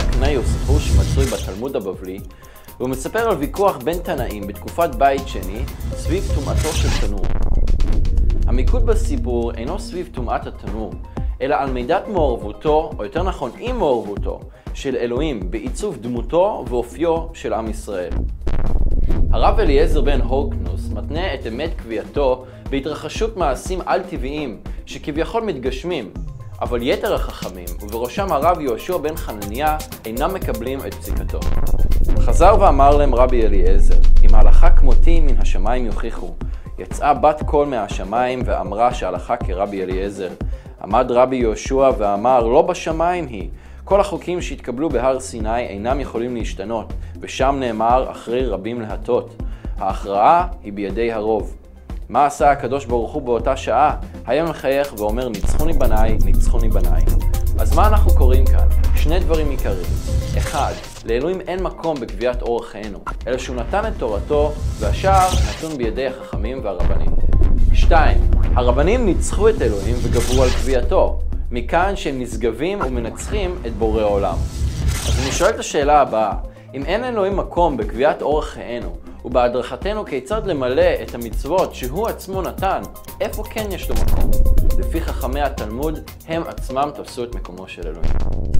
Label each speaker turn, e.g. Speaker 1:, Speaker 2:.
Speaker 1: סלע קנאי הוא סיפור שמצוי בתלמוד הבבלי, והוא מספר על ויכוח בין תנאים בתקופת בית שני סביב טומאתו של תנור. המיקוד בסיפור אינו סביב טומאת התנור, אלא על מידת מעורבותו, או יותר נכון אי מעורבותו, של אלוהים בעיצוב דמותו ואופיו של עם ישראל. הרב אליעזר בן הורקנוס מתנה את אמת קביעתו בהתרחשות מעשים על-טבעיים שכביכול מתגשמים, אבל יתר החכמים, ובראשם הרב יהושע בן חנניה, אינם מקבלים את פסיקתו. חזר ואמר להם רבי אליעזר, אם ההלכה כמותי מן השמיים יוכיחו. יצאה בת קול מהשמיים ואמרה שהלכה כרבי אליעזר. עמד רבי יהושע ואמר, לא בשמיים היא. כל החוקים שהתקבלו בהר סיני אינם יכולים להשתנות, ושם נאמר אחרי רבים להטות. ההכרעה היא בידי הרוב. מה עשה הקדוש ברוך הוא באותה שעה? היה מחייך ואומר ניצחוני בניי, ניצחוני בניי. אז מה אנחנו קוראים כאן? שני דברים עיקריים. אחד, לאלוהים אין מקום בקביעת אורח חיינו, אלא שהוא נתן את תורתו, והשאר נתון בידי החכמים והרבנים. שתיים, הרבנים ניצחו את אלוהים וגברו על קביעתו, מכאן שהם נשגבים ומנצחים את בורא עולם. אז אני שואל את השאלה הבאה, אם אין אלוהים מקום בקביעת אורח חיינו, ובהדרכתנו כיצד למלא את המצוות שהוא עצמו נתן, איפה כן יש לו מקום? לפי חכמי התלמוד, הם עצמם תפסו את מקומו של אלוהים.